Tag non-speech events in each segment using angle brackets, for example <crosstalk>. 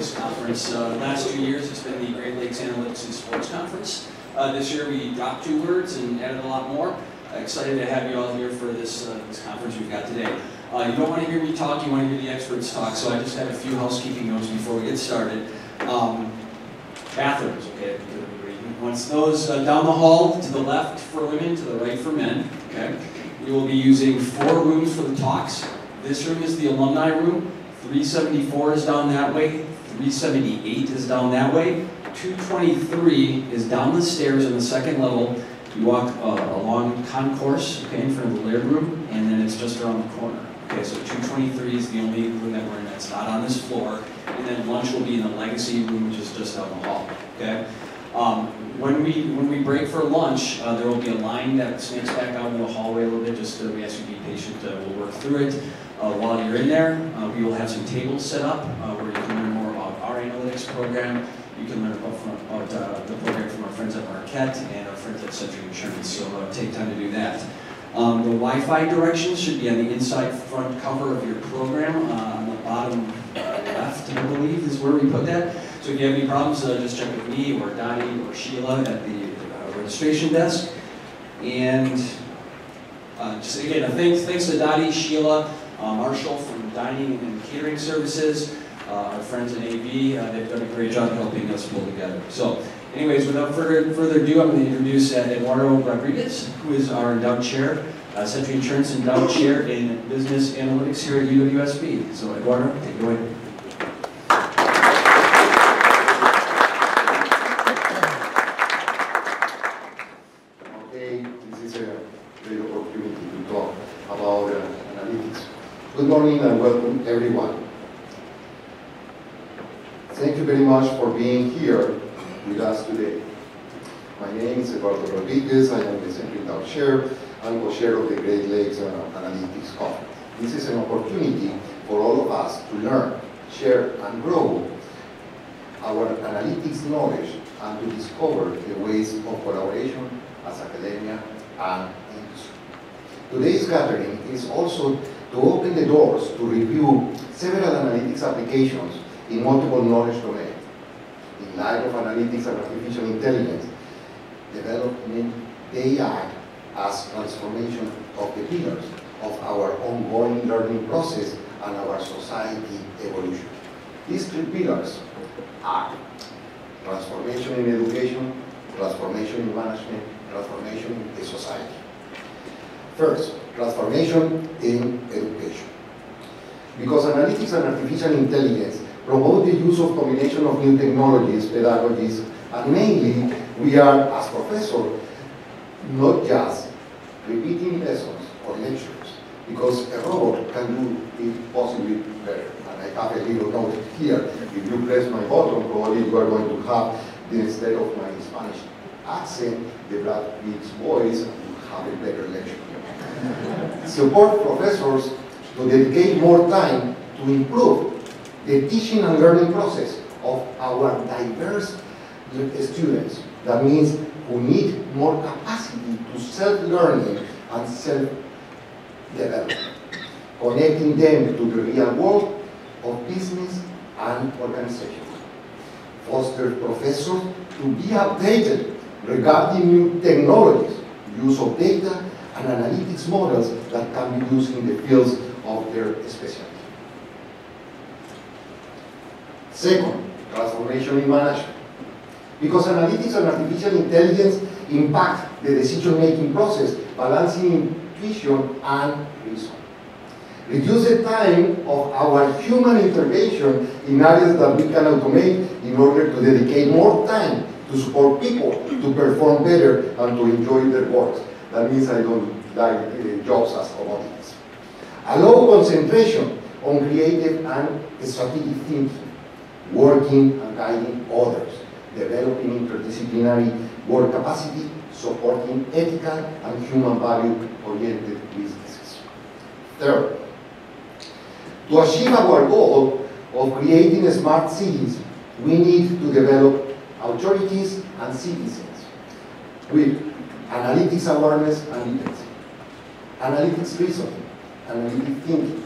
Analytics Conference. Uh, last two years, it's been the Great Lakes Analytics and Sports Conference. Uh, this year, we dropped two words and added a lot more. Excited to have you all here for this, uh, this conference we've got today. Uh, you don't want to hear me talk, you want to hear the experts talk, so I just have a few housekeeping notes before we get started. Um, bathrooms, okay? Once those uh, down the hall to the left for women, to the right for men, okay? We will be using four rooms for the talks. This room is the alumni room. 374 is down that way. 378 is down that way. 223 is down the stairs on the second level. You walk uh, along concourse, okay, in front of the Laird room, and then it's just around the corner. Okay, so 223 is the only room that we're in that's not on this floor. And then lunch will be in the legacy room, which is just down the hall, okay? Um, when we when we break for lunch, uh, there will be a line that snakes back out into the hallway a little bit. Just uh, we ask you to be patient. Uh, we'll work through it. Uh, while you're in there, uh, we will have some tables set up where you can learn more about our analytics program. You can learn about, about the program from our friends at Marquette and our friends at Sentry Insurance. So take time to do that. Um, the Wi-Fi directions should be on the inside front cover of your program. on the bottom left, I believe, is where we put that. So if you have any problems, uh, just check with me or Dottie or Sheila at the uh, registration desk. And uh, just again, thanks, thanks to Dottie, Sheila, uh, Marshall from Dining and Catering Services, uh, our friends at AV, uh, they've done a great job helping us pull together. So anyways, without further, further ado, I'm going to introduce uh, Eduardo Rodriguez, who is our endowed chair, uh, Sentry Insurance endowed chair in business analytics here at UWSP. So Eduardo, take it away. Okay, this is a great opportunity to talk about uh, analytics. Good morning and welcome everyone. Thank you very much for being here with us today. My name is Eduardo Rodriguez. I am the Endowed Chair and co-chair of the Great Lakes Analytics Conference. This is an opportunity for all of us to learn, share, and grow our analytics knowledge and to discover the ways of collaboration as academia and industry. Today's gathering is also to open the doors to review several analytics applications in multiple knowledge domains. In light of analytics and artificial intelligence, development, AI as transformation of the pillars of our ongoing learning process and our society evolution. These three pillars are transformation in education, transformation in management, transformation in society. First, transformation in education. Because analytics and artificial intelligence promote the use of combination of new technologies, pedagogies, and mainly we are, as professors, not just repeating lessons or lectures, because a robot can do it possibly better. And I have a little note here. If you press my button, probably you are going to have, instead of my Spanish accent, the Pitt's voice, and you have a better lecture. <laughs> Support professors to dedicate more time to improve the teaching and learning process of our diverse students. That means who need more capacity to self-learning and self-development, connecting them to the real world of business and organization. Foster professors to be updated regarding new technologies, use of data, and analytics models that can be used in the fields of their specialty. Second, transformation in management. Because analytics and artificial intelligence impact the decision-making process, balancing intuition and reason. Reduce the time of our human intervention in areas that we can automate in order to dedicate more time to support people to perform better and to enjoy their work. That means I don't like uh, jobs as commodities. Allow concentration on creative and strategic thinking, working and guiding others, developing interdisciplinary work capacity, supporting ethical and human value-oriented businesses. Third, to achieve our goal of creating smart cities, we need to develop authorities and citizens with analytics awareness and literacy, analytics reasoning, analytics thinking,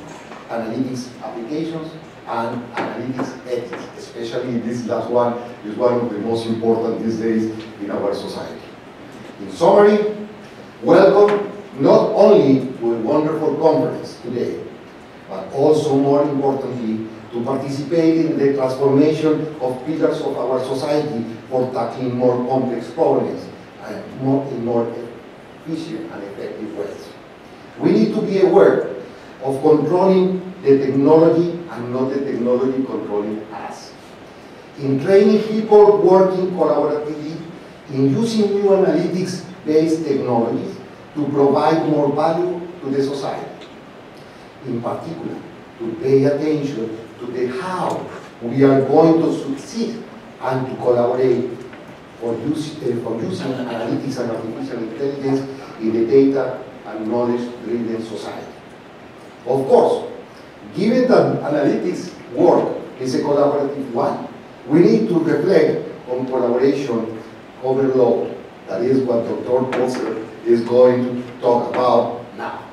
analytics applications, and analytics ethics, especially this last one is one of the most important these days in our society. In summary, welcome not only to a wonderful conference today, but also more importantly, to participate in the transformation of pillars of our society for tackling more complex problems and more, in more efficient and effective ways. We need to be aware of controlling the technology and not the technology controlling us. In training people working collaboratively, in using new analytics-based technologies to provide more value to the society. In particular, to pay attention to the how we are going to succeed and to collaborate for, use, uh, for using analytics and artificial intelligence in the data and knowledge-driven society. Of course, given that analytics work is a collaborative one, we need to reflect on collaboration overload. That is what Dr. Polzer is going to talk about now.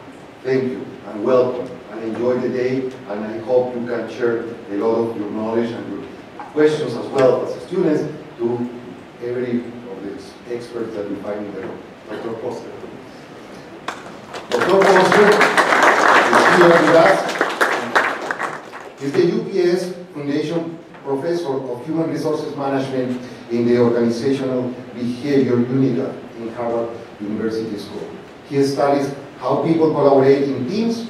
Thank you and welcome and enjoy the day and I hope you can share a lot of your knowledge and your questions as well as students to every of the experts that you find in the room. Dr. Polzer. Dr. Polzer is here with us. He's the UPS Foundation Professor of Human Resources Management in the Organizational Behavior Unit in Harvard University School. He studies how people collaborate in teams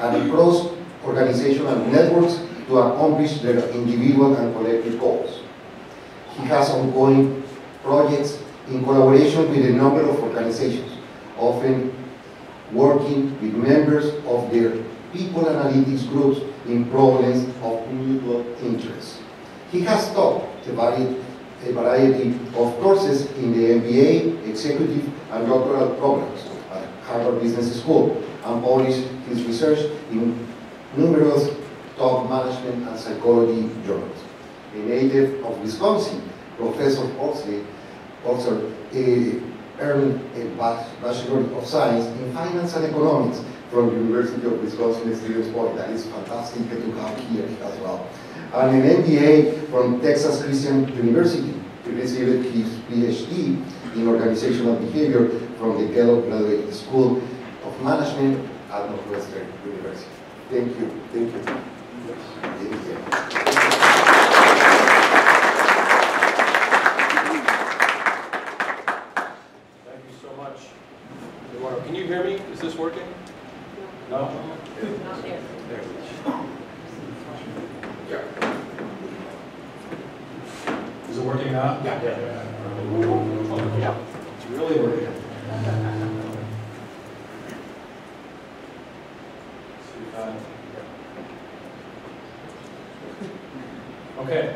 and across organizational networks to accomplish their individual and collective goals. He has ongoing projects in collaboration with a number of organizations, often working with members of their people analytics groups in problems of mutual interest. He has taught a variety, a variety of courses in the MBA, executive, and doctoral programs at Harvard Business School and published his research in numerous top management and psychology journals. A native of Wisconsin, Professor Polzer, also eh, earned a Bachelor of Science in Finance and Economics from the University of Wisconsin Stevens Point. That is fantastic to have here as well. And an MBA from Texas Christian University. He received his PhD in organizational behavior from the Kellogg Graduate School of Management at Northwestern University. Thank you. Thank you. Thank you. Thank you so much. Eduardo, Can you hear me? Is this working? No? There it is. Is it working now? Yeah. Yeah. It's really working. See if I- Okay.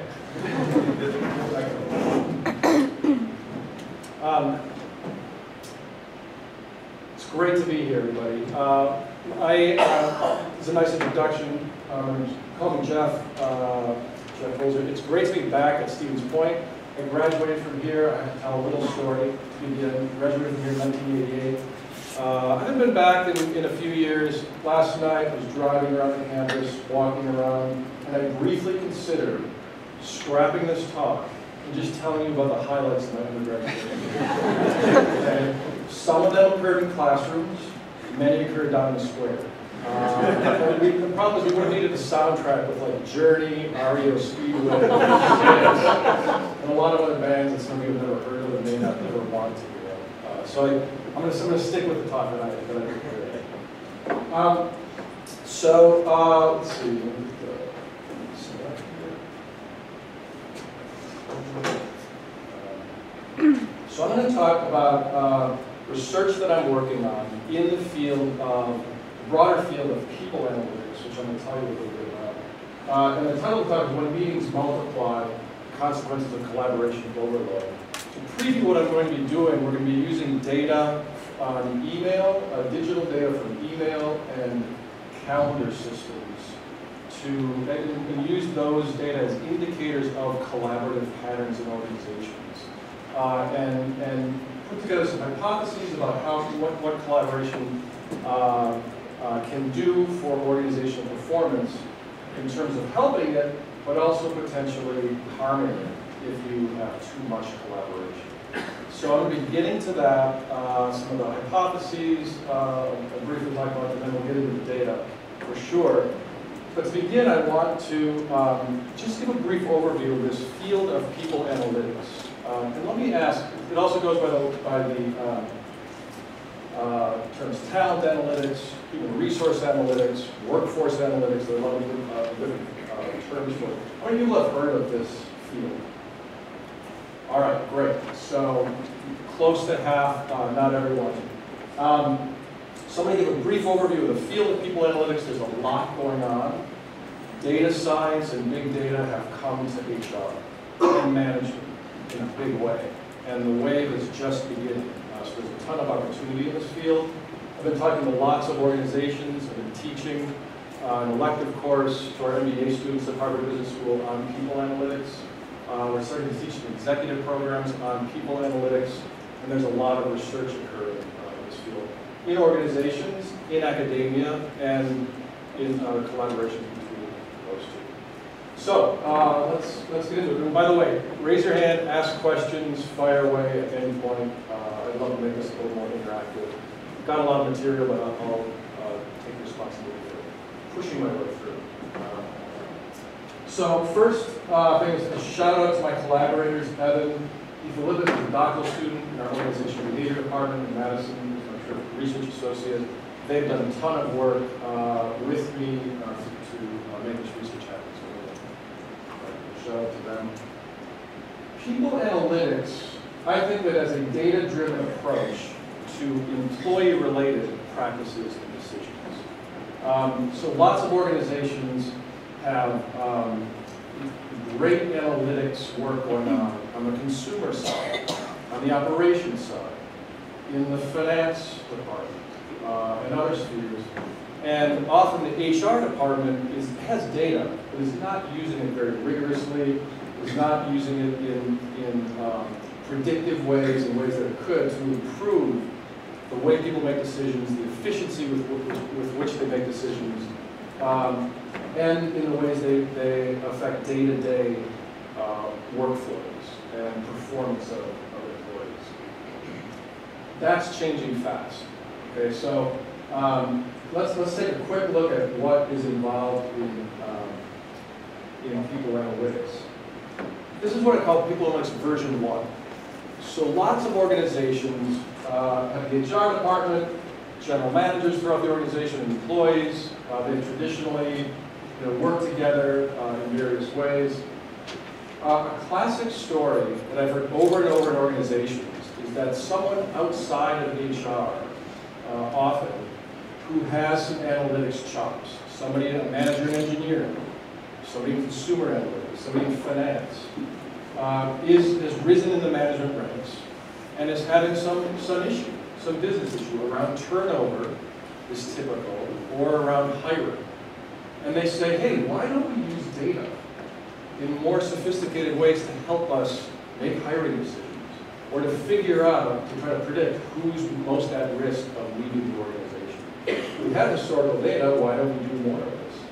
Um, It's great to be here, everybody. Uh, I, uh, it's a nice introduction. Um, Call me Jeff, uh, Jeff Polzer. It's great to be back at Stevens Point. I graduated from here. I have to tell a little story to begin. Graduated from here in 1988. Uh, I haven't been back in, in a few years. Last night, I was driving around the campus, walking around, and I briefly considered scrapping this talk and just telling you about the highlights of my undergraduate. Some of them occurred in classrooms, many occurred down in the square. Uh, we- The problem is we would have needed a soundtrack with like Journey, REO Speedwagon, <laughs> and a lot of other bands that some of you have never heard of and may not ever want to So I, I'm gonna, I'm gonna stick with the talk that I, that I prepared. Um, So, uh, let's see. So I'm going to talk about uh, research that I'm working on in the field of, broader field of people analytics, which I'm going to tell you a little bit about. Uh, and the title of the talk is When Meetings Multiply, Consequences of Collaboration Overload. To preview what I'm going to be doing, we're going to be using data on email, uh, digital data from email and calendar systems to and, and use those data as indicators of collaborative patterns in organizations uh, and, and put together some hypotheses about how, what, what collaboration uh, uh, can do for organizational performance. in terms of helping it, but also potentially harming it if you have too much collaboration. So I'm going to be getting to that, uh, some of the hypotheses, uh, I'll briefly talk about, it, and then we'll get into the data for sure. But to begin, I want to um, just give a brief overview of this field of people analytics. Um, and let me ask, it also goes by the, by the um, uh, terms talent analytics, human resource analytics, workforce analytics, there are a lot of different, uh, uh, terms for it. How many people have heard of this field? All right, great. So close to half, uh, not everyone. Um, so I'm going to give a brief overview of the field of people analytics. There's a lot going on. Data science and big data have come to HR and management in a big way. And the wave is just beginning. Uh, so there's a ton of opportunity in this field. I've been talking to lots of organizations. I've been teaching uh, an elective course to our MBA students at Harvard Business School on people analytics. Uh, we're starting to teach executive programs on people analytics, and there's a lot of research occurring uh, in this field in organizations, in academia, and in uh, collaboration between those two. So uh, let's let's get into it. And by the way, raise your hand, ask questions, fire away at any point. Uh, I'd love to make this a little more interactive. Got a lot of material, but I'll, I'll uh, take responsibility for pushing my way through. So first uh, thing is a shout out to my collaborators, Evan. Ethan Lippett is a doctoral student in our organization behavior department in Madison, my research associate. They've done a ton of work uh, with me uh, to, to uh, make this research happen. So uh, shout out to them. People analytics, I think that as a data-driven approach to employee-related practices and decisions. Um, so lots of organizations have um, great analytics work going on on the consumer side, on the operations side, in the finance department, uh, and other spheres. And often the HR department is, has data, but is not using it very rigorously, is not using it in, in um, predictive ways, in ways that it could to improve the way people make decisions, the efficiency with, with, with which they make decisions, um, and in the ways they, they affect day-to-day uh, workflows and performance of, of employees. That's changing fast. Okay, so um, let's let's take a quick look at what is involved in um, you know people analytics. This is what I call people analytics version one. So lots of organizations uh, have the HR department, general managers throughout the organization, employees. Uh, they traditionally you know, work together uh, in various ways. Uh, a classic story that I've heard over and over in organizations is that someone outside of HR, uh, often, who has some analytics chops, somebody, a manager in engineering, somebody in consumer analytics, somebody in finance, uh, is, has risen in the management ranks and is having some, some issue, some business issue around turnover is typical, or around hiring. And they say, hey, why don't we use data in more sophisticated ways to help us make hiring decisions, or to figure out, to try to predict who's most at risk of leaving the organization. We have historical data, why don't we do more of this?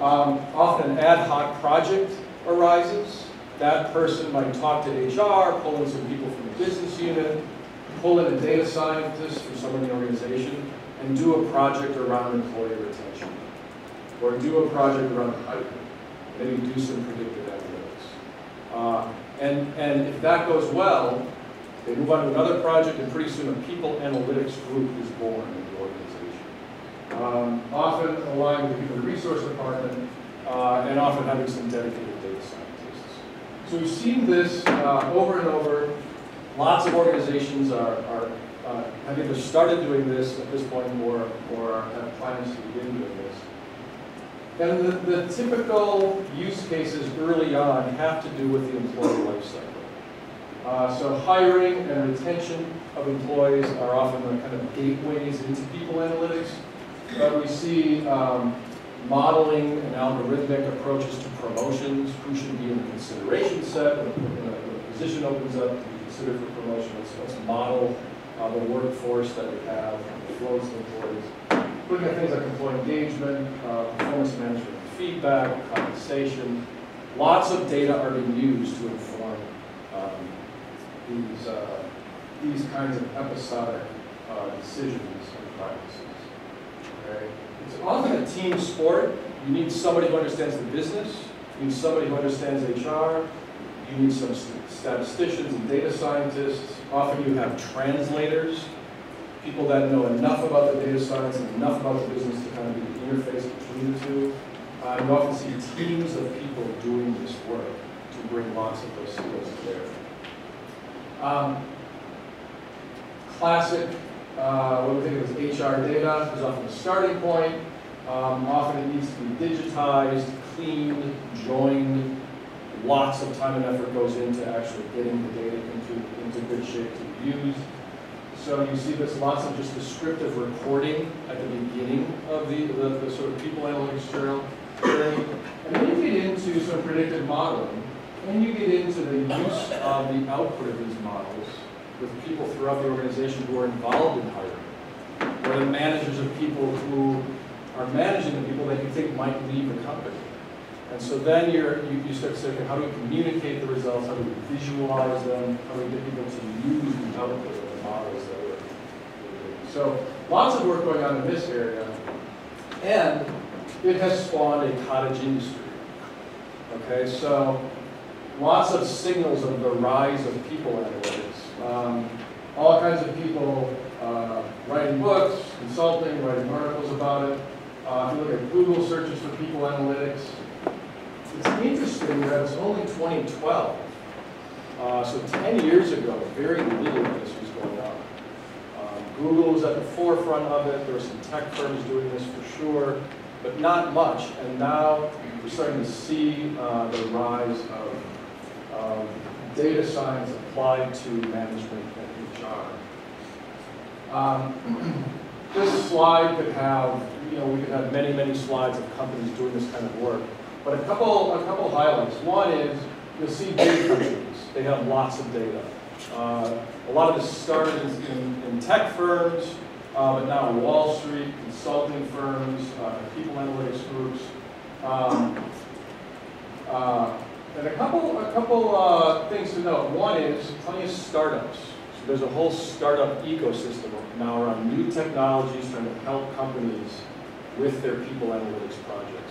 Um, often ad hoc project arises. That person might talk to HR, pull in some people from the business unit, pull in a data scientist from some in the organization, and do a project around employee retention. Or do a project around hiring. Maybe do some predictive analytics. Uh, and, and if that goes well, they move on to another project, and pretty soon a people analytics group is born in the organization. Um, often aligned with the human resource department, uh, and often having some dedicated data scientists. So we've seen this uh, over and over. Lots of organizations are, are uh, have either started doing this at this point or, or have plans to begin doing this. And the, the typical use cases early on have to do with the employee life cycle. Uh, so hiring and retention of employees are often the kind of gateways into people analytics. But we see um, modeling and algorithmic approaches to promotions, who should be in the consideration set when a, when a position opens up to be considered for promotion. Let's, let's model uh, the workforce that we have, the flows of employees. Looking at things like employee engagement, uh, performance management, feedback, compensation. Lots of data are being used to inform um, these, uh, these kinds of episodic uh, decisions and practices. Okay? It's often a team sport. You need somebody who understands the business. You need somebody who understands HR. You need some statisticians and data scientists. Often you have translators, people that know enough about the data science and enough about the business to kind of be the interface between the two. Uh, you often see teams of people doing this work to bring lots of those skills to bear. Um, classic, uh, what we think of as HR data is often a starting point. Um, often it needs to be digitized, cleaned, joined. Lots of time and effort goes into actually getting the data into, into good shape to be used. So you see there's lots of just descriptive recording at the beginning of the, the, the sort of people analytics journal. And then you get into some predictive modeling, and you get into the use of the output of these models with people throughout the organization who are involved in hiring, or the managers of people who are managing the people that you think might leave the company. And so then you're, you, you start saying, how do we communicate the results? How do we visualize them? How do we get people to use the of the models that we're doing? So lots of work going on in this area. And it has spawned a cottage industry. Okay, so lots of signals of the rise of people analytics. Um, all kinds of people uh, writing books, consulting, writing articles about it. Uh, if you look at Google searches for people analytics, it's interesting that it's only 2012. Uh, so 10 years ago, very little of this was going on. Um, Google was at the forefront of it. There were some tech firms doing this for sure, but not much. And now we're starting to see uh, the rise of um, data science applied to management and HR. Um, <clears throat> this slide could have, you know, we could have many, many slides of companies doing this kind of work. But a couple, a couple highlights. One is you'll see big companies. They have lots of data. Uh, a lot of this started in, in tech firms, uh, but now Wall Street, consulting firms, uh, people analytics groups. Um, uh, and a couple, a couple uh, things to note. One is plenty of startups. So there's a whole startup ecosystem now around new technologies trying to help companies with their people analytics projects.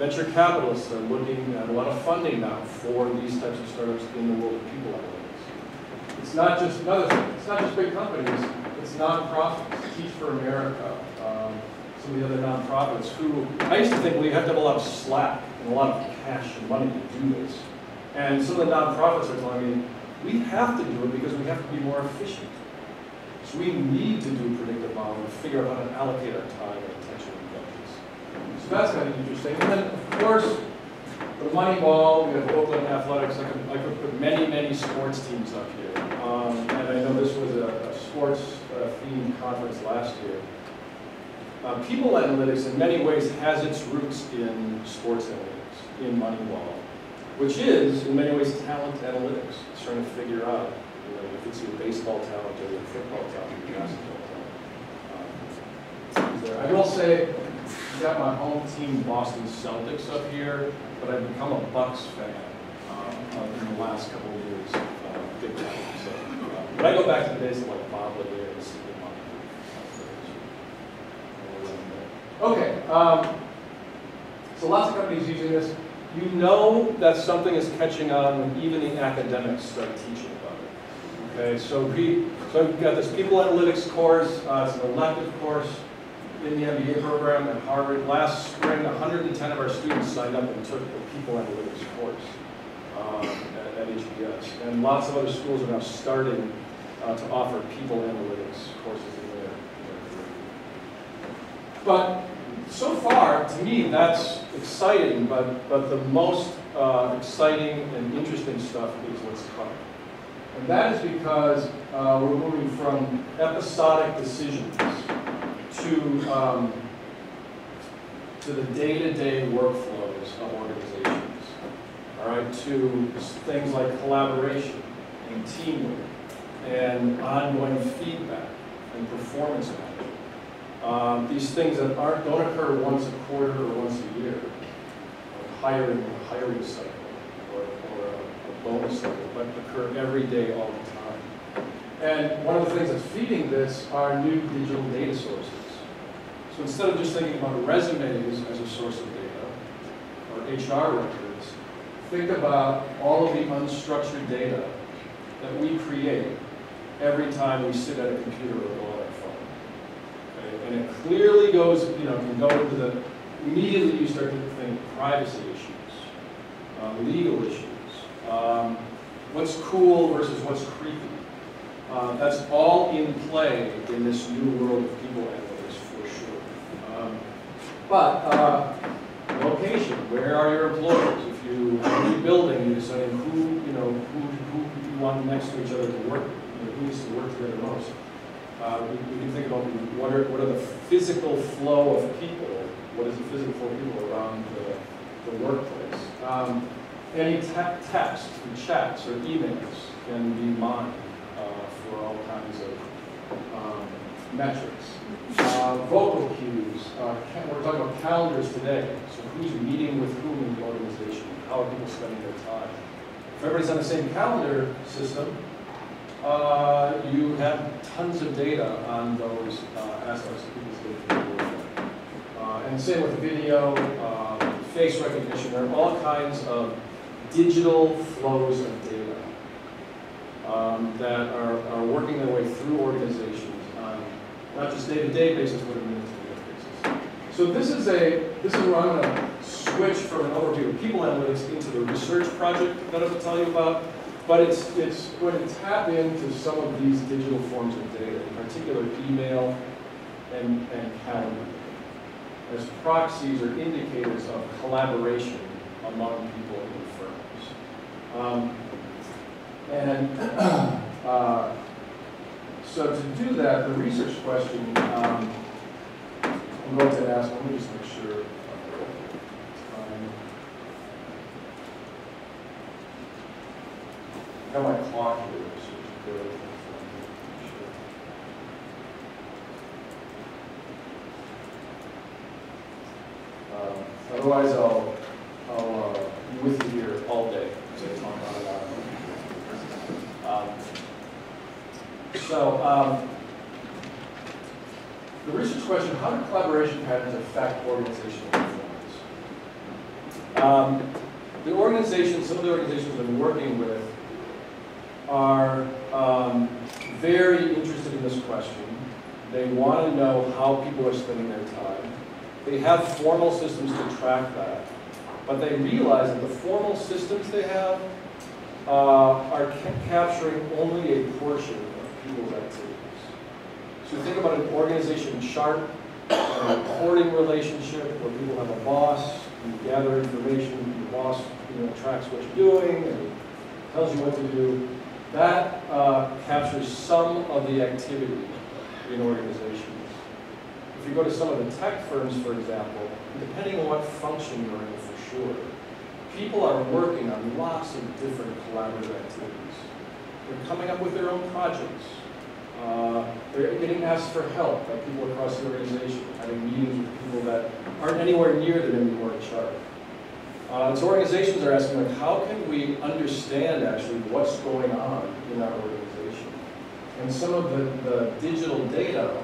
Venture capitalists are looking at a lot of funding now for these types of startups in the world of people analytics. It's not just another thing. It's not just big companies. It's nonprofits. Teach for America. Um, some of the other nonprofits who I used to think well, have to have a lot of slack and a lot of cash and money to do this. And some of the nonprofits are telling me we have to do it because we have to be more efficient. So we need to do predictive modeling figure out how to allocate our time and attention and budgets. So that's kind of interesting. And then, of course, the Moneyball, we have Oakland Athletics. I could, I could put many, many sports teams up here. Um, and I know this was a, a sports uh, conference last year. Uh, people analytics in many ways has its roots in sports analytics, in Moneyball, which is in many ways talent analytics. It's trying to figure out you know, if it's your baseball talent or your football talent, or your basketball talent. Um. I will say, got my home team Boston Celtics up here, but I've become a Bucks fan um, in the last couple of years, uh, big time. So, uh, but I go back to the days of like Bob Lanier and Steve Okay, um, so lots of companies using this. You know that something is catching on when even the academics start teaching about it. Okay, so we, so we've got this people analytics course. Uh, it's an elective course in the MBA program at Harvard. Last spring, 110 of our students signed up and took the people analytics course um, at, at HBS. And lots of other schools are now starting uh, to offer people analytics courses in their, But so far, to me, that's exciting, but, but the most uh, exciting and interesting stuff is what's coming. And that is because uh, we're moving from episodic decisions to, um, to the day-to-day -day workflows of organizations. All right, to things like collaboration and teamwork and ongoing feedback and performance management. Um, these things that aren't, don't occur once a quarter or once a year, hiring, a hiring cycle or, or a, a bonus cycle, but occur every day, all the time. And one of the things that's feeding this are new digital data sources. So instead of just thinking about resumes as a source of data, or HR records, think about all of the unstructured data that we create every time we sit at a computer or go on our phone. Okay? And it clearly goes, you know, can go into the, immediately you start to think privacy issues, uh, legal issues, um, what's cool versus what's creepy. Uh, that's all in play in this new world of people analytics for sure. Um, but uh, location, where are your employees? If you have a building, you're deciding who, you know, who, who you want next to each other to work, you know, who needs to work together most. Uh, we, we can think about what are, what are the physical flow of people, what is the physical flow of people around the, the workplace. Um, any te text, chats, or emails can be mined uh, for all kinds of metrics. Uh, vocal cues, uh, we're talking about calendars today, so who's meeting with whom in the organization, how are people spending their time. If everybody's on the same calendar system, uh, you have tons of data on those uh, aspects of people's. Uh, and same with video, uh, face recognition, there are all kinds of digital flows of data um, that are, are working their way through organizations on not just day-to-day basis, but administrative basis. So this is a this is where I'm going to switch from an overview of people analytics into the research project that I'm going to tell you about. But it's it's going to tap into some of these digital forms of data, in particular email and, and calendar, as proxies or indicators of collaboration among people in firms. Um, and <clears throat> uh, so to do that, the research question, um, I'm going to ask, let me just make sure. Um, I have my clock here, so just bear with me for a minute, make sure. Um, Otherwise, I'll, I'll uh, be with you here all day, so talk on and on. Um, So, um, the research question, how do collaboration patterns affect organizational performance? Um, the organizations, some of the organizations I've been working with are um, very interested in this question. They want to know how people are spending their time. They have formal systems to track that, but they realize that the formal systems they have uh, are ca capturing only a portion activities. So think about an organization chart, a reporting relationship where people have a boss, you gather information, your boss you know, tracks what you're doing and tells you what to do. That uh, captures some of the activity in organizations. If you go to some of the tech firms, for example, depending on what function you're in for sure, people are working on lots of different collaborative activities. They're coming up with their own projects. Uh, they're getting asked for help by people across the organization, having meetings with people that aren't anywhere near the org chart. Uh, so organizations are asking, like, how can we understand actually what's going on in our organization? And some of the, the digital data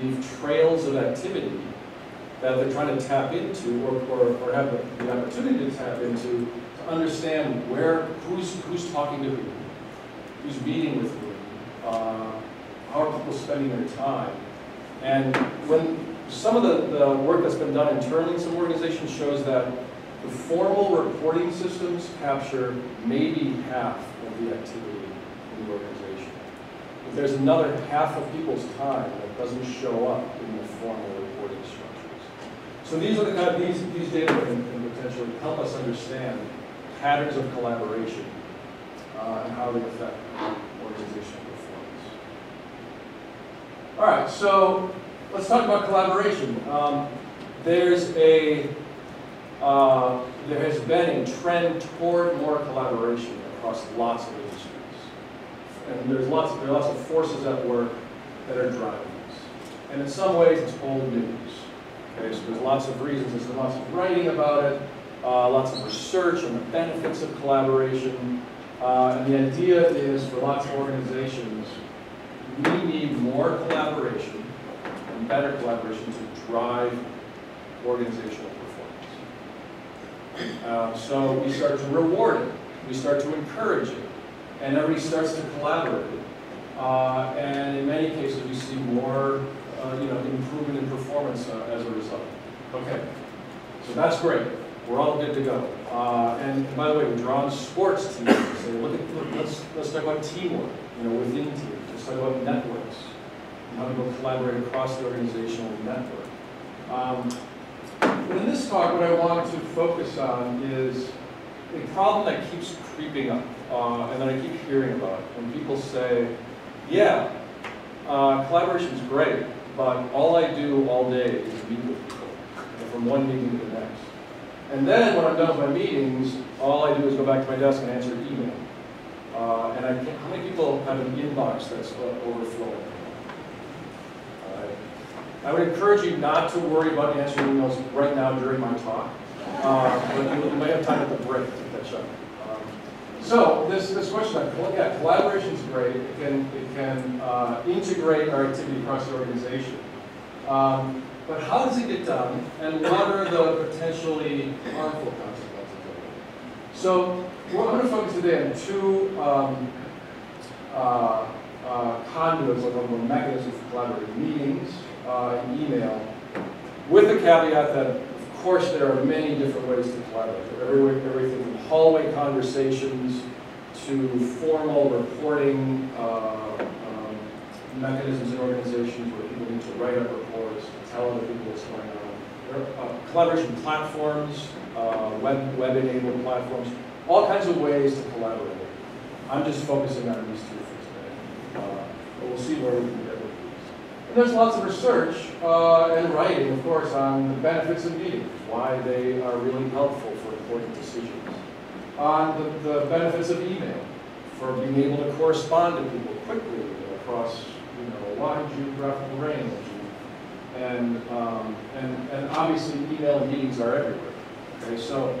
leave trails of activity that they're trying to tap into or, or, or have the, the opportunity to tap into to understand where, who's, who's talking to who, who's meeting with who, uh, how are people spending their time. And when some of the, the work that's been done internally in some organizations shows that the formal reporting systems capture maybe half of the activity in the organization. But there's another half of people's time that doesn't show up in the formal reporting structures. So these are the kind of, these, these data can, can potentially help us understand patterns of collaboration uh, and how they affect organizational performance. All right, so let's talk about collaboration. Um, there's a uh, there has been a trend toward more collaboration across lots of industries. And there's lots, there are lots of forces at work that are driving this. And in some ways, it's old news. Okay, so there's lots of reasons, there's lots of writing about it, uh, lots of research on the benefits of collaboration. Uh, and the idea is for lots of organizations, we need more collaboration and better collaboration to drive organizational performance. Uh, so we start to reward it, we start to encourage it, and everybody starts to collaborate. Uh, and in many cases, we see more, uh, you know, improvement in performance uh, as a result. Okay, so that's great. We're all good to go. Uh, and by the way, we draw on sports teams. Say, look at, look, let's let's talk about teamwork. You know, within teams. Let's talk about networks. and How people collaborate across the organizational network. Um, in this talk, what I want to focus on is a problem that keeps creeping up, uh, and that I keep hearing about. When people say, "Yeah, uh, collaboration is great, but all I do all day is meet with people, from one meeting to the next." And then when I'm done with my meetings, all I do is go back to my desk and answer email. Uh, and I how many people have an inbox that's uh, overflowing? Uh, I would encourage you not to worry about answering emails right now during my talk. Uh, but you, may have time at the break to catch up. Um, so this, this question, yeah, collaboration is great. It can, it can uh, integrate our activity across the organization. Um, but how does it get done, and what are the potentially harmful consequences of it? So I'm going to focus today on two um, uh, uh, conduits of a mechanism for collaborating meetings uh, email, with the caveat that, of course, there are many different ways to collaborate. Everywhere, everything from hallway conversations to formal reporting uh, um, mechanisms in organizations where people need to write up reports, tell other people what's going on. There are uh, collaboration platforms, uh, web, web-enabled platforms, all kinds of ways to collaborate. I'm just focusing on these two for today. Uh, but we'll see where we can get with these. And there's lots of research uh, and writing, of course, on the benefits of meetings, why they are really helpful for important decisions. On the, the benefits of email, for being able to correspond to people quickly across you know, a wide geographical range. And, um, and, and obviously email meetings are everywhere. Okay, so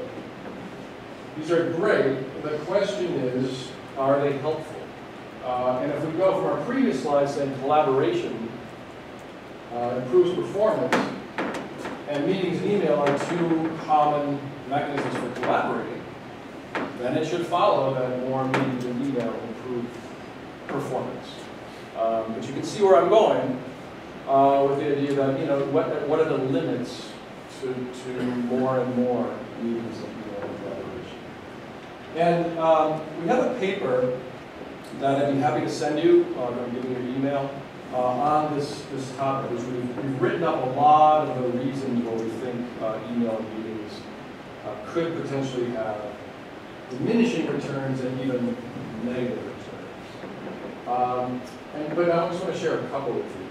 these are great. The question is, are they helpful? Uh, and if we go from our previous slide saying collaboration uh, improves performance, and meetings and email are two common mechanisms for collaborating, then it should follow that more meetings and email improve performance. Um, but you can see where I'm going uh, with the idea that, you know, what, what are the limits to, to more and more meetings and email and collaboration? And um, we have a paper that I'd be happy to send you, uh, I'm give you your email, uh, on this, this topic, which we've, we've written up a lot of the reasons why we think uh, email meetings uh, could potentially have diminishing returns and even negative returns. Um, and, but I just want to share a couple with you.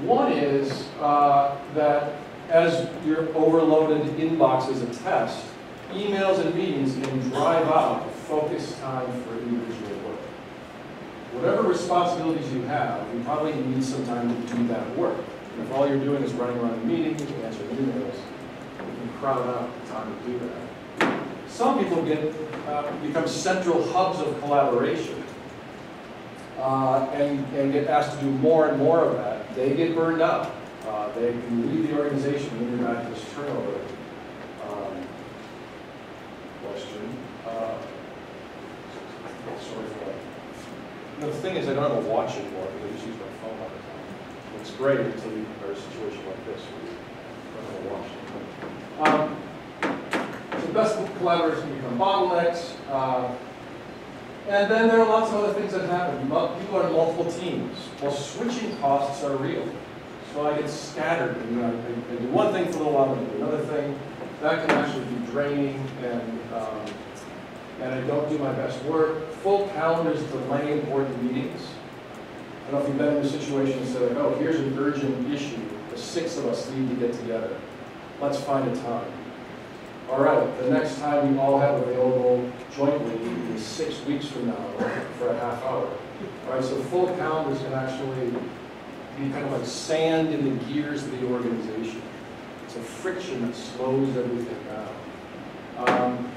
One is uh, that as your overloaded inboxes attest, emails and meetings can drive out the focus time for individual work. Whatever responsibilities you have, you probably need some time to do that work. And if all you're doing is running around in meetings and answering emails, you can crowd out the time to do that. Some people get uh, become central hubs of collaboration uh, and, and get asked to do more and more of that. They get burned out. Uh, they can leave the organization when you're not this turnover um, question. Uh, sorry for that. No, the thing is, I don't have a watch anymore because I just use my phone all the time. It's great until you are in a situation like this where you don't have a watch. Um, so best collaborators can become bottlenecks. Uh, and then there are lots of other things that happen. People are in multiple teams. Well, switching costs are real. So I get scattered. Know, I, I do one thing for a little while, and do another thing. That can actually be draining, and um, and I don't do my best work. Full calendars delay important meetings. I don't know if you've been in a situation and said, oh, here's an urgent issue. The six of us need to get together. Let's find a time. All right, the next time you all have available jointly is six weeks from now for a half hour. All right, so full calendars can actually be kind of like sand in the gears of the organization. It's a friction that slows everything down. Um,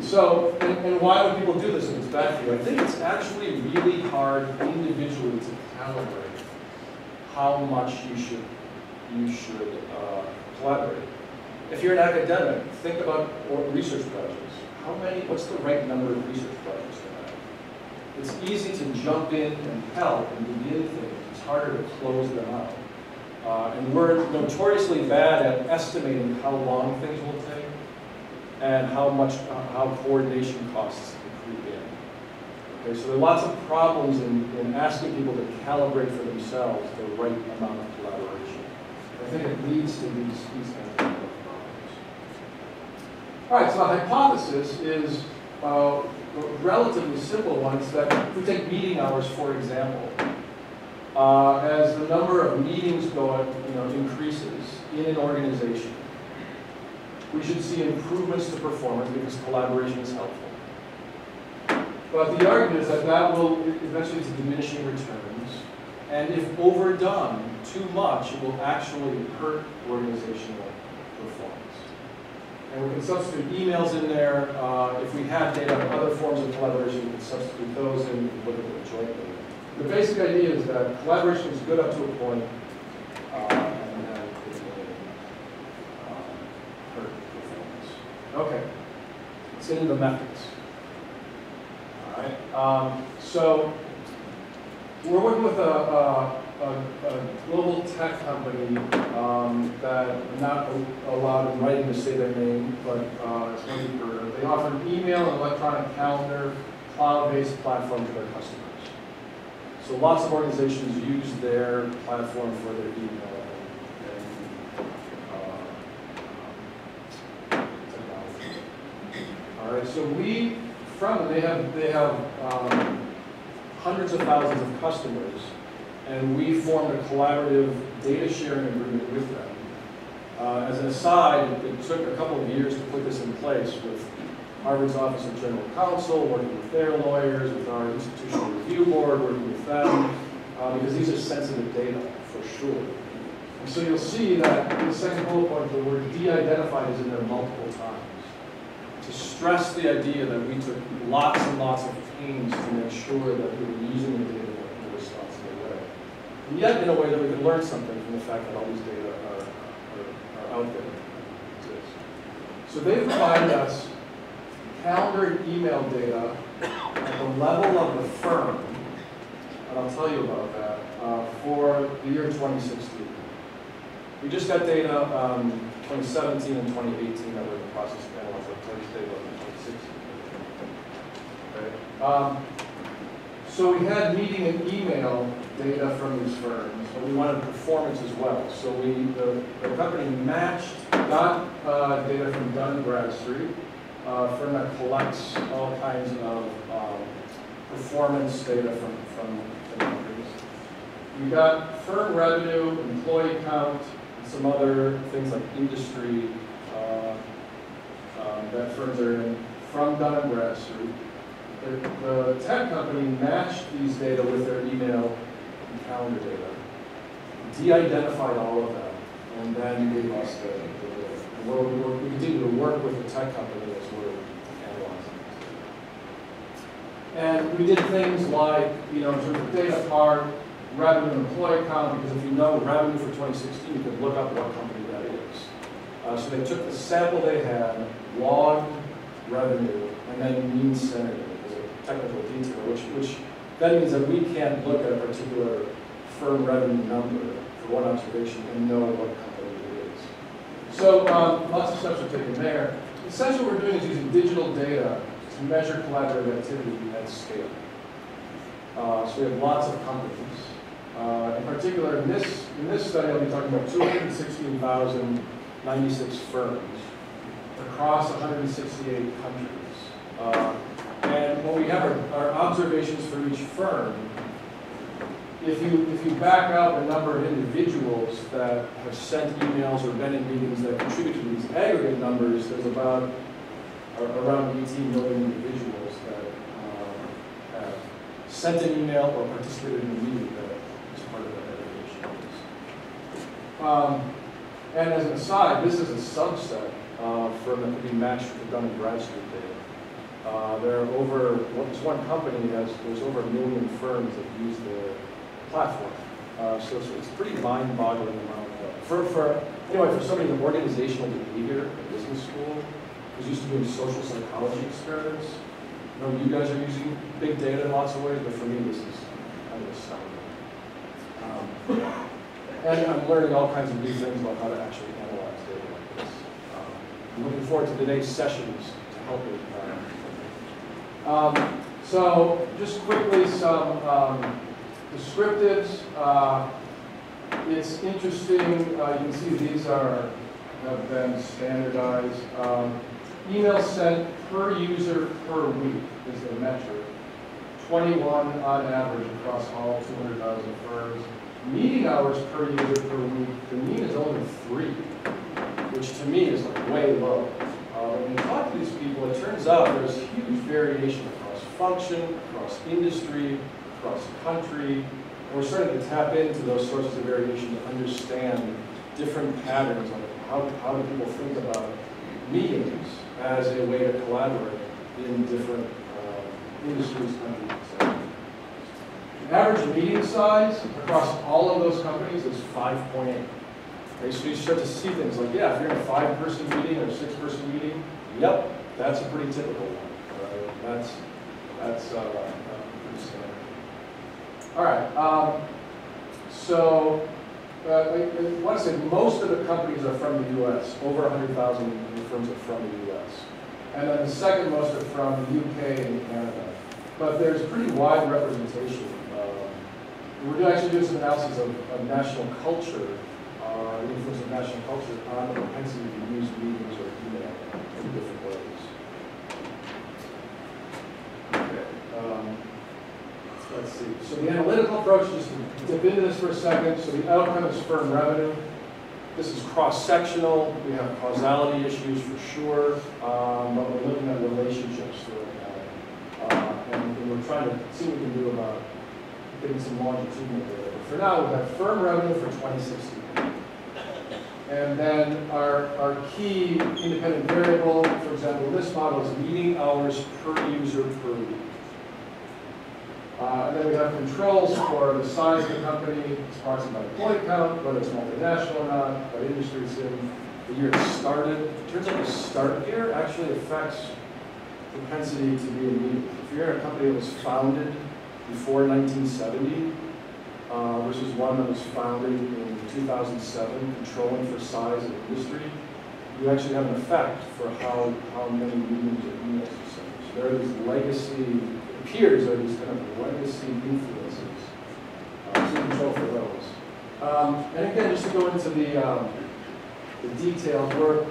so, and, and why would people do this if it's bad for you? I think it's actually really hard individually to calibrate how much you should you should uh, collaborate. If you're an academic, think about research projects. How many? What's the right number of research projects to have? It's easy to jump in and help and begin things. It's harder to close them out. Uh, and we're notoriously bad at estimating how long things will take and how much, uh, how coordination costs can creep in. Okay, so there are lots of problems in, in asking people to calibrate for themselves the right amount of collaboration. I think it leads to these, these. All right, so the hypothesis is uh, a relatively simple one. It's that if we take meeting hours, for example, uh, as the number of meetings go, up, you know, increases in an organization, we should see improvements to performance because collaboration is helpful. But the argument is that that will eventually to diminishing returns, and if overdone too much, it will actually hurt organizational. And we can substitute emails in there. Uh, if we have data on other forms of collaboration, we can substitute those in and look at them jointly. The basic idea is that collaboration is good up to a point, uh, and then uh. Okay, get into the methods. All right, um, so we're working with a, a, a, a global tech company um, that not a allowed in writing to say their name, but uh, for, they offer an email and electronic calendar cloud-based platform to their customers. So lots of organizations use their platform for their email and, uh, um. All right, so we, from, they have, they have um, hundreds of thousands of customers, and we formed a collaborative data sharing agreement with them. Uh, as an aside, it, took a couple of years to put this in place with Harvard's Office of General Counsel, working with their lawyers, with our institutional review board, working with them, uh, because these are sensitive data for sure. And so you'll see that in the second bullet point, the word de-identified is in there multiple times. To stress the idea that we took lots and lots of pains to make sure that we were using the data in a responsible way. And yet in a way that we can learn something from the fact that all these data are, are, are out there. So they provided us calendar and email data at the level of the firm, and I'll tell you about that, uh, for the year 2016. We just got data um, 2017 and 2018 that we're in the process of analyzing. Data about 2016. Okay. Um, so we had meeting and email data from these firms, but we wanted performance as well. So we, the, the company matched, got uh, data from Dun Bradstreet, uh, firm that collects all kinds of um, performance data from, from the companies. We got firm revenue, employee count, and some other things like industry uh, um, that firms are in from Dun Bradstreet. The, the tech company matched these data with their email and calendar data, de-identified all of them, and then the data. We're, we're, we continue to work with the tech company as we're analyzing it. And we did things like, you know, in terms of data part, revenue and employee count, because if you know revenue for 2016, you can look up what company that is. Uh, so they took the sample they had, logged revenue, and then mean it as a technical detail, which, which that means that we can't look at a particular firm revenue number for one observation and know what company it is. So um, lots of steps are taken there. Essentially what we're doing is using digital data to measure collaborative activity at scale. Uh, so we have lots of companies. Uh, in particular, in this, in this study, I'll be talking about 216,096 firms across 168 countries. Uh, and what we have are, are observations for each firm. If you, if you back out the number of individuals that have sent emails or been in meetings that contribute to these aggregate numbers, there's about around 18 million individuals that um, have sent an email or participated in a meeting that is part of that aggregation. Um, And as an aside, this is a subset uh, firm that could be matched with Dun and Bradstreet data. Uh, There are over, well, this one company has, there's over a million firms that use their platform. Uh, So it's, it's pretty mind-boggling amount. of- For, for, anyway, for somebody in organizational behavior at business school, who's used to doing social psychology experiments, I know you guys are using big data in lots of ways, but for me, this is kind of astounding. Um, And I'm learning all kinds of new things about how to actually analyze data like this. Um, I'm looking forward to today's sessions to help me. uh, um, So just quickly, some um, descriptives. Uh, It's interesting, uh, you can see these are, have been standardized. Um, Email sent per user per week is the metric. 21 on average across all 200,000 firms. Meeting hours per user per week, the mean is only three, which to me is like way low. Uh, When you talk to these people, it turns out there's huge variation across function, across industry, across country. We're starting to tap into those sources of variation to understand different patterns on how, how do people think about meetings as a way to collaborate in different uh, industries, countries. The average meeting size across all of those companies is 5.8. Okay, so you start to see things like, yeah, if you're in a five-person meeting or a six-person meeting, yep, that's a pretty typical one. That's, that's uh, pretty. All right, um, so uh, I, I want to say most of the companies are from the U.S. Over 100,000 firms are from the U.S. And then the second most are from the UK and Canada. But there's pretty wide representation. Um, we're actually doing some analysis of, of national culture, uh, influence of national culture on the propensity to use meetings or email in different ways. Okay. Um, let's see. So the analytical approach, just to dip into this for a second. So the outcome is firm revenue. This is cross-sectional. We have causality issues for sure, um, but we're looking at relationships through it. Uh, and, and we're trying to see what we can do about getting some longitudinal data. But for now, we've got firm revenue for 2016. And then our, our key independent variable, for example, this model is meeting hours per user per week. Uh, and then we have controls for the size of the company, it's by employee count, whether it's multinational or not, by industry it's in, the year it started. It turns out the start year actually affects propensity to be a meeting. If you're in a company that was founded before 1970 uh, versus one that was founded in 2007, controlling for size of industry, you actually have an effect for how, how many emails you send. So there are these legacy, appears are these kind of legacy influences. Uh, so control for those. Um, and again, just to go into the, um, the details, we're,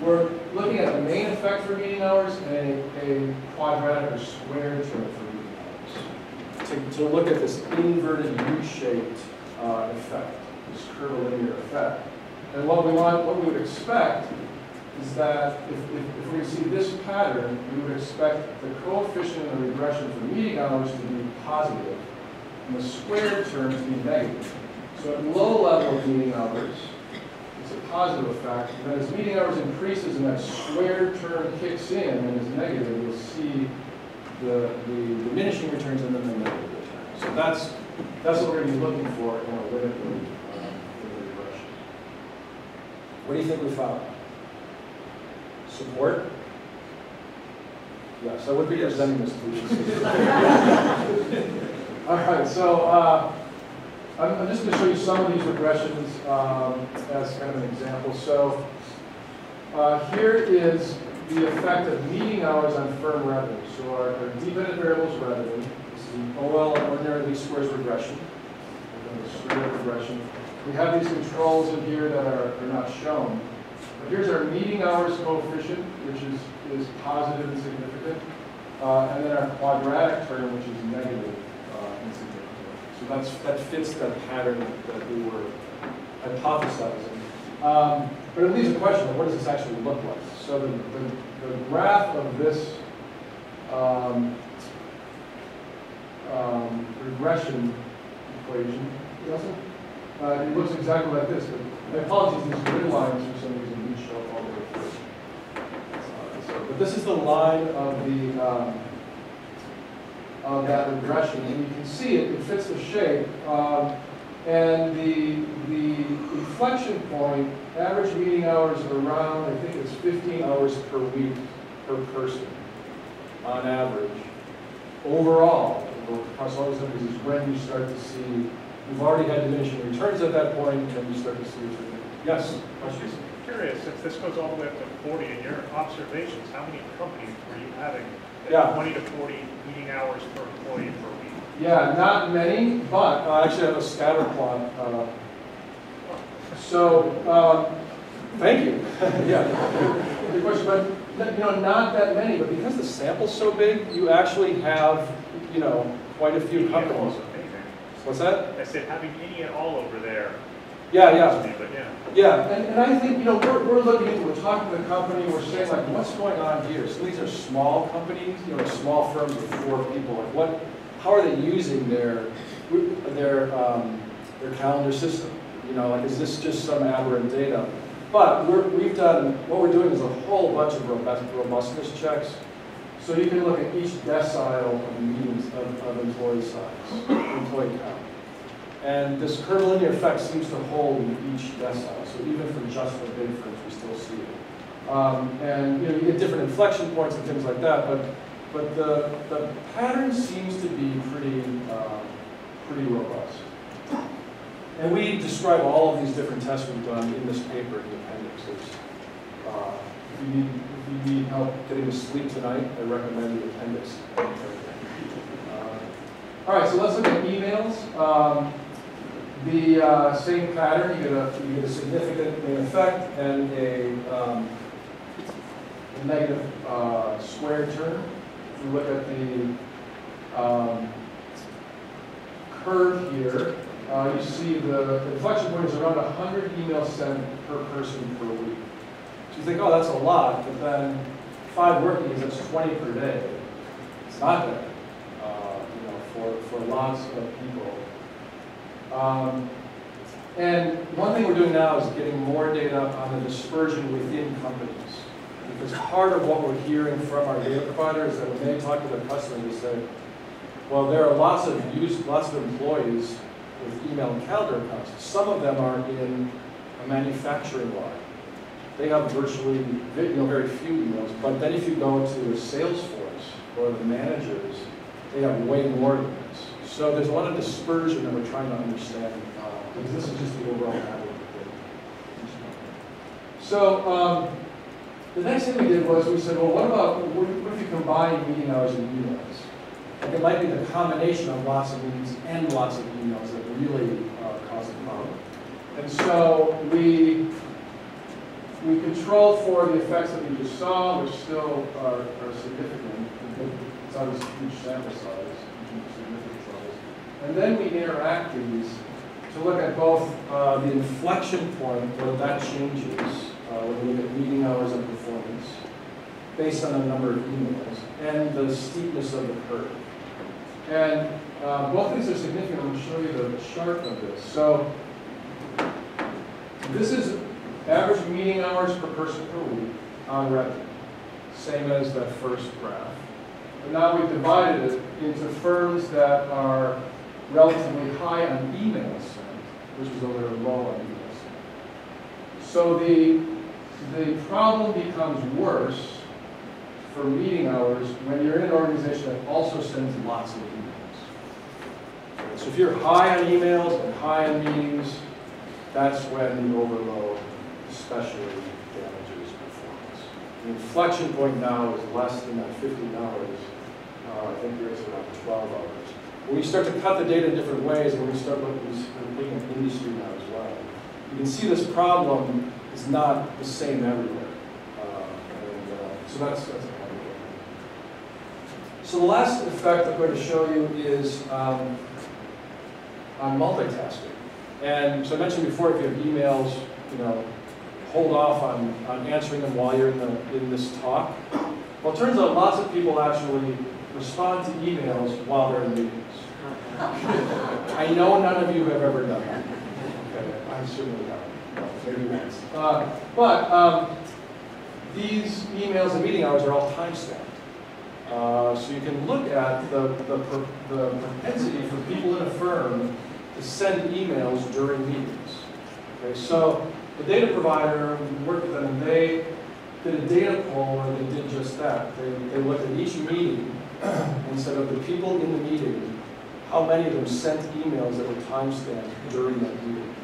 we're looking at the main effect for meeting hours and a, a quadratic or square term for meeting hours. To, to look at this inverted U-shaped uh, effect, this curvilinear effect. And what we want, what we would expect is that if, if, if we see this pattern, we would expect the coefficient of the regression for meeting hours to be positive and the square term to be negative. So at low level of meeting hours, it's a positive effect. Then as meeting hours increases and that square term kicks in and is negative, you'll see the, the diminishing returns and then the negative returns. So that's, that's what we're going to be looking for in a linear uh, regression. What do you think we found? Support? Yes, I would be presenting this to. <laughs> All right, so uh, I'm, I'm just going to show you some of these regressions um, as kind of an example. So uh, here is the effect of meeting hours on firm revenue. So our, our dependent variables revenue. This is the OL ordinary least squares regression. Doing square regression. We have these controls in here that are, are not shown. Here's our meeting hours coefficient, which is, is positive and significant. Uh, and then our quadratic term, which is negative uh, and significant. So that's, that fits that pattern that we were hypothesizing. Um, but it leaves a question of what does this actually look like? So the, the, the graph of this um, um, regression equation, uh, it looks exactly like this. But My apologies, these green lines for some didn't show up all the way through. Uh, so- But this is the line of the, um, of that regression, and you can see it, it fits the shape. Um, And the, the inflection point, average meeting hours are around, I think it's 15 hours per week per person, on average. Overall, across all these numbers is when you start to see, you've already had diminishing returns at that point, and you start to see. Yes, questions? Curious, since this goes all the way up to 40, in your observations, how many companies were you having? Yeah. 20 to 40 meeting hours per employee per week? Yeah, not many, but uh, I actually have a scatter plot. uh, So, um, thank you. <laughs> Yeah, good question, but, you know, not that many, but because the sample's so big, you actually have, you know, quite a few companies. What's that? I said having any at all over there. Yeah, yeah. But yeah. Yeah, and, and I think, you know, we're, we're looking, we're talking to the company, we're saying like, what's going on here? So these are small companies, you know, small firms with four people, like what, how are they using their, their, um, their calendar system? You know, like, is this just some aberrant data? But we're, we've done, what we're doing is a whole bunch of robust, robustness checks. So you can look at each decile of meetings of, of employee size, employee count. And this curvilinear effect seems to hold in each decile, so even for just the big firms, we still see it. Um, and, you know, you get different inflection points and things like that, but, but the, the pattern seems to be pretty, uh, pretty robust. And we describe all of these different tests we've done in this paper in the appendix. Uh, If you need, if you need help getting to sleep tonight, I recommend the appendix. Uh, All right, so let's look at emails. Um, the uh, same pattern, you get a, you get a significant effect and a, um, a negative uh, square term. If you look at the um, curve here, uh, you see the the inflection point is around 100 emails sent per person per week. So you think, oh, that's a lot, but then five working days, that's 20 per day. It's not that, uh, you know, for, for lots of people. Um, And one thing we're doing now is getting more data on the dispersion within companies. Because part of what we're hearing from our data providers is that when they talk to their customers, they say, well, there are lots of use, lots of employees with email and calendar accounts. Some of them are in a manufacturing line. They have virtually, you know, very few emails. But then if you go to sales force or the managers, they have way more. So there's a lot of dispersion that we're trying to understand, uh, because this is just the overall average. So um, the next thing we did was we said, well, what about, what if you combine meeting hours and emails? Like it might be the combination of lots of meetings and lots of emails that really uh, cause a problem. And so we, we controlled for the effects that we just saw, which still are, are significant. It's obviously huge sample size. And then we interact these to look at both uh, the inflection point, whether that changes, uh, when we look at meeting hours and performance, based on the number of emails, and the steepness of the curve. And uh, both these are significant. I'm going to show you the chart of this. So this is average meeting hours per person per week on revenue, same as that first graph. But now we've divided it into firms that are relatively high on email sent, which is over low on email sent. So the, the problem becomes worse for meeting hours when you're in an organization that also sends lots of emails. So if you're high on emails and high on meetings, that's when the overload especially damages performance. The inflection point now is less than that 15 hours. Uh, I think it's around 12 hours. When we start to cut the data in different ways, and we start looking, at industry now as well, you can see this problem is not the same everywhere. Uh, and, uh, so that's, that's. So the last effect I'm going to show you is um, on multitasking. And so I mentioned before, if you have emails, you know, hold off on, on answering them while you're in, the, in this talk. Well, it turns out lots of people actually respond to emails while they're in meetings. <laughs> I know none of you have ever done that. Okay, I certainly haven't. maybe once. Uh, But um, these emails and meeting hours are all timestamped. Uh, So you can look at the, the the propensity for people in a firm to send emails during meetings. Okay, so the data provider, we worked with them, and they did a data poll where they did just that. They, they looked at each meeting <clears throat> and said of the people in the meeting, how many of them sent emails that were timestamped during that meeting.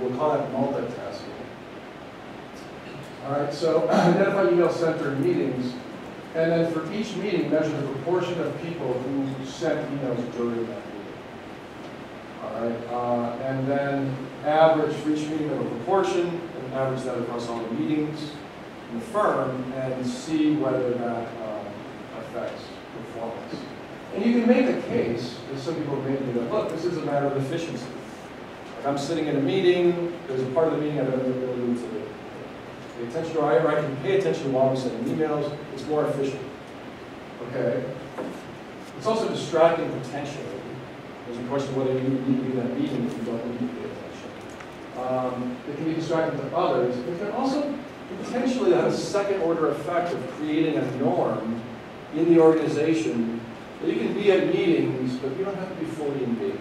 We'll call that multitasking. All right, so <clears throat> identify email sent during meetings, and then for each meeting, measure the proportion of people who sent emails during that meeting. All right, uh, and then average for each meeting of a proportion, and average that across all the meetings in the firm, and see whether that um, affects. And you can make a case, as some people have made, that, look, this is a matter of efficiency. I'm sitting in a meeting, there's a part of the meeting I don't really need to do. pay attention to, or I can pay attention while I'm sending emails, it's more efficient. Okay? It's also distracting potentially. There's a question whether you need to be in that meeting if you don't need to pay attention. Um, it can be distracting to others. It can also potentially have a second order effect of creating a norm in the organization you can be at meetings, but you don't have to be fully engaged.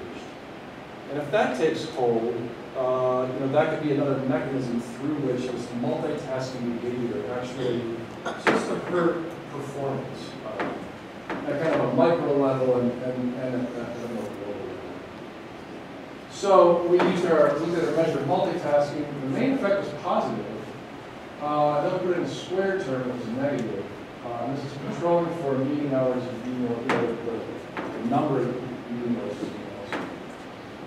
And if that takes hold, uh, you know, that could be another mechanism through which this multitasking behavior actually starts to hurt performance uh, at kind of a micro level and, and, and at, a more global level. So we used our, looked at our measure of multitasking. The main effect was positive. Uh, we put it in square term, it was negative. Uh, this is controlling for meeting hours of email, you the, number of emails.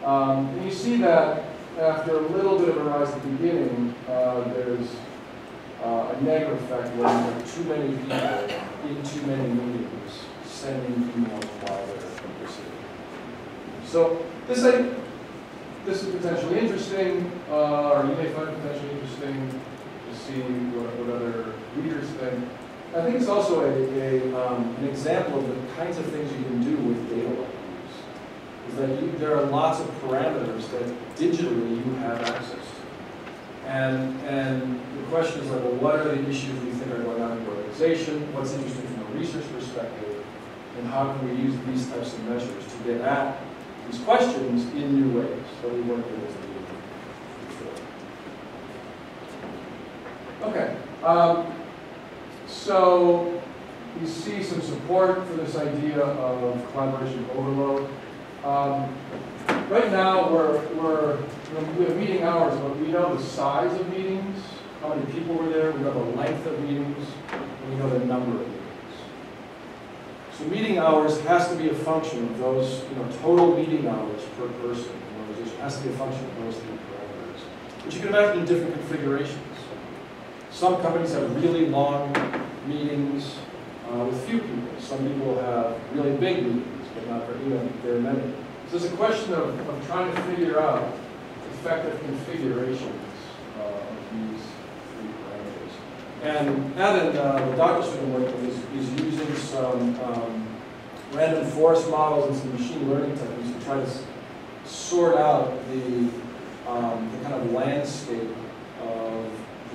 Um, and you see that after a little bit of a rise at the beginning, uh, there's uh, a negative effect where you have too many people in too many meetings sending emails while they're proceeding. So this, I, this is potentially interesting, uh, or you may find it potentially interesting to see what, what other readers think. I think it's also a, a, um, an example of the kinds of things you can do with data like. Is that you, there are lots of parameters that digitally you have access to. And, and the question is like, well, what are the issues we think are going on in the organization? What's interesting from a research perspective? And how can we use these types of measures to get at these questions in new ways that we weren't able to do before? Okay. Um, so you see some support for this idea of collaboration overload. Um, right now, we're, we're, we have meeting hours, but we know the size of meetings, how many people were there, we know the length of meetings, and we know the number of meetings. So meeting hours has to be a function of those, you know, total meeting hours per person in the organization, has to be a function of those three parameters, which you can imagine in different configurations. Some companies have really long meetings uh, with few people. Some people have really big meetings, but not very, you know, very many. So it's a question of, of trying to figure out effective configurations uh, of these three parameters. And Evan, uh, the doctor student worked with, is, is using some um, random forest models and some machine learning techniques to try to sort out the, um, the kind of landscape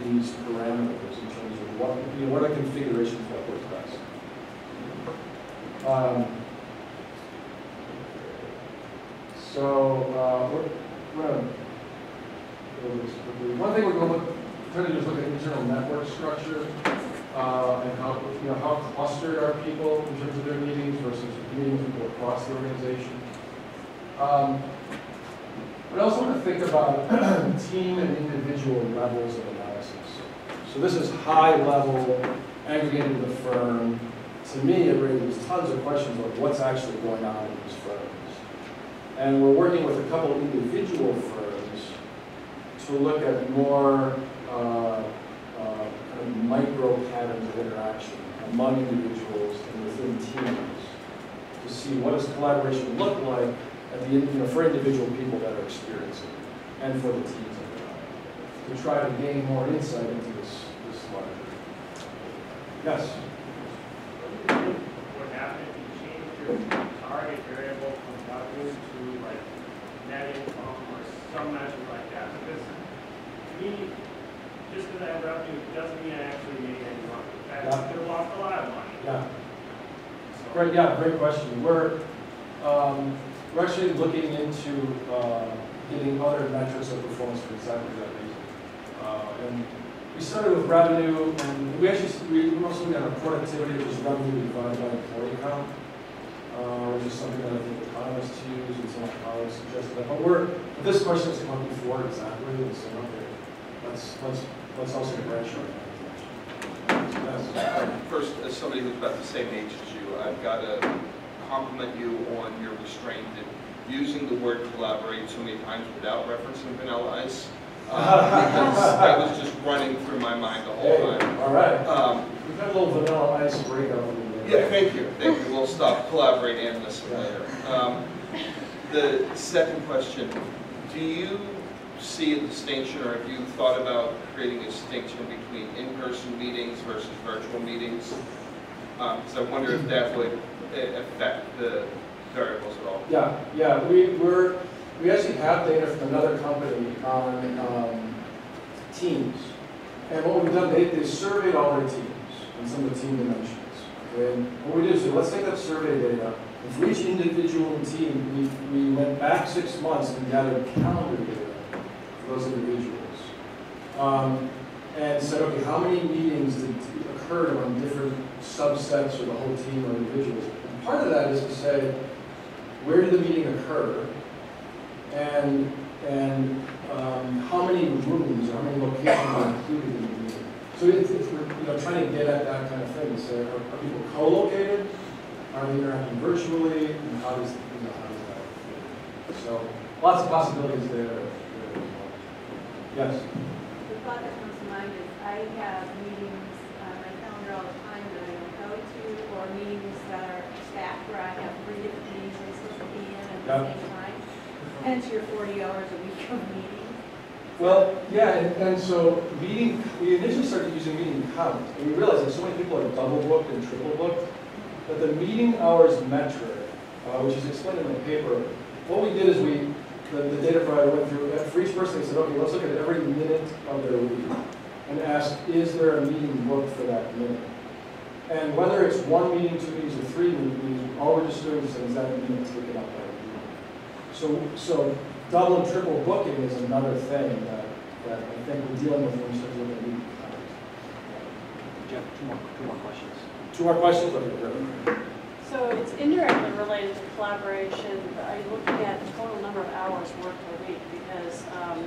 these parameters in terms of what, you know, what are configurations that work best. Um, so, uh, we're, we're gonna. One thing we're going to look, try to is look at internal network structure, uh, and how, you know, how clustered are people in terms of their meetings versus meeting people across the organization. Um, but I also want to think about <clears throat> team and individual levels of. So this is high level, aggregating the firm. To me, it raises tons of questions about what's actually going on in these firms. And we're working with a couple of individual firms to look at more uh, uh, kind of micro patterns of interaction among individuals and within teams to see what does collaboration look like at the, you know, for individual people that are experiencing it and for the teams that are. To try to gain more insight into this. Yes? What happened if you change your target variable from revenue to like net income or some measure like that? Because to me, just because I have revenue, doesn't mean I actually made any money. I Yeah. could have lost a lot of money. Yeah, So- great, yeah, great question. We're, um, we're actually looking into, uh, getting other metrics of performance for exactly that reason. Uh, and we started with revenue, and we actually, we we also got a productivity, which is revenue divided by employee count, uh, which is something that I think economists use, and some colleagues suggested that. But we're, but this question has come up before exactly, and so, okay, let's, let's, let's also branch out. Yes. First, as somebody who's about the same age as you, I've got to compliment you on your restraint in using the word collaborate so many times without referencing Vanilla Ice. Uh, Because that was just running through my mind the Hey, whole time. all right. Um, We've got a little vanilla ice breakout. over there. Yeah, thank you, thank you, we'll stop collaborating and listen later. Um, The second question, do you see a distinction, or have you thought about creating a distinction between in-person meetings versus virtual meetings? Because I wonder if that would uh, affect the variables at all. Yeah, yeah, we, we're, we actually have data from another company on, um, teams. And what we've done, they, they surveyed all their teams on some of the team dimensions. And what we did is, let's take that survey data, and for each individual team, we, we went back six months and gathered calendar data for those individuals. Um, and said, okay, how many meetings did occurred on different subsets or the whole team or individuals? And part of that is to say, where did the meeting occur? And, and um, how many rooms, or how many locations are included in the meeting? So it's, it's, we're, you know, trying to get at that kind of thing, say, are, are people co-located? Are they interacting virtually? And how does, you know, how does that fit? So, lots of possibilities there. there as well. Yes? The thought that comes to mind is I have meetings on my calendar all the time that I don't go to, or meetings that are stacked where I have three different meetings I'm supposed to be in at the Yep. same time. It's your forty hours a week of meetings. Well, yeah, and, and so meeting, we initially started using meeting count, and we realized that so many people are double booked and triple booked, that the meeting hours metric, uh, which is explained in the paper, what we did is we, the, the data provider went through, for each person, they said, okay, let's look at every minute of their week, and ask, is there a meeting booked for that minute? And whether it's one meeting, two meetings, or three meetings, all we're just doing is saying, is that meeting up by the meeting? So, so double and triple booking is another thing that, that I think we're dealing with when we start looking at meeting times. Jeff, two more, two more questions. Two more questions? Okay, great. So it's indirectly related to collaboration, but are you looking at the total number of hours worked a week? Because um,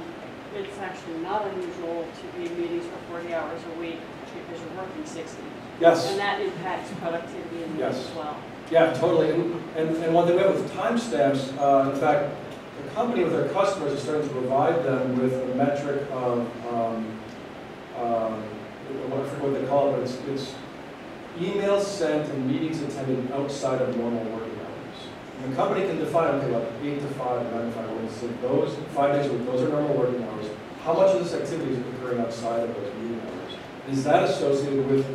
it's actually not unusual to be in meetings for 40 hours a week because you're working 60. Yes, And that impacts productivity in Yes. as well. Yeah, totally. And, and and one thing we have with timestamps, uh, in fact, the company with their customers is starting to provide them with a metric of, um, um, I forget what they call it, but it's, it's emails sent and meetings attended outside of normal working hours. And the company can define, okay, like eight to five, nine to five, when it's those, five days a week, those are normal working hours. How much of this activity is occurring outside of those meeting hours? Is that associated with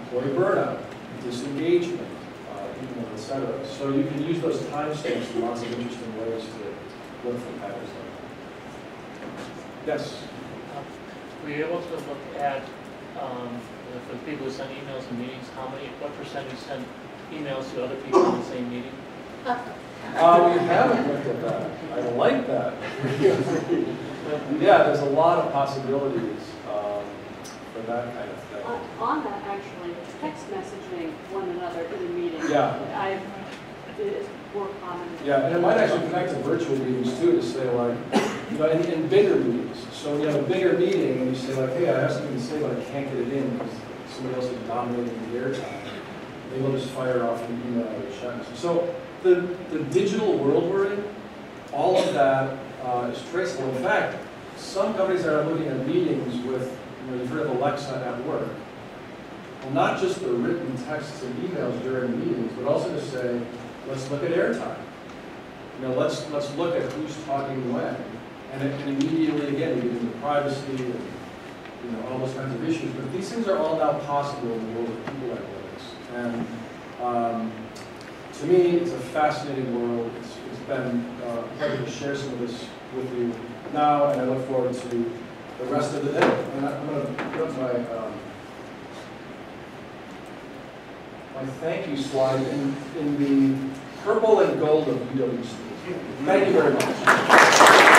employee burnout, disengagement, uh, you know, et cetera? So you can use those timestamps in lots of interesting ways to look for patterns like that. Yes? Were you able to look at, um, for the people who send emails and meetings, how many, what percentage send emails to other people in the same meeting? Uh, we haven't looked at that. I like that. <laughs> Yeah, there's a lot of possibilities, for that kind of thing. On on that, actually, text messaging one another in a meeting. Yeah. I've, more common. Yeah, and it might actually connect to virtual meetings too, to say like, you know, in, in bigger meetings. So when you have a bigger meeting and you say like, hey, I have something to say, but I can't get it in because somebody else is dominating the airtime. They will just fire off an email or a chat message. So the, the digital world we're in, all of that uh, is traceable. In fact, some companies are looking at meetings with, heard of Alexa at work. Well, not just the written texts and emails during meetings, but also to say, let's look at airtime. You know, let's, let's look at who's talking when. And it can immediately, again, you get into privacy and, you know, all those kinds of issues. But these things are all now possible in the world of people analytics. And um, to me, it's a fascinating world. It's, it's been uh, a pleasure to share some of this with you now, and I look forward to the rest of the day. And I'm going to put my, um, my thank you slide in, in the purple and gold of UWC. Thank you very much.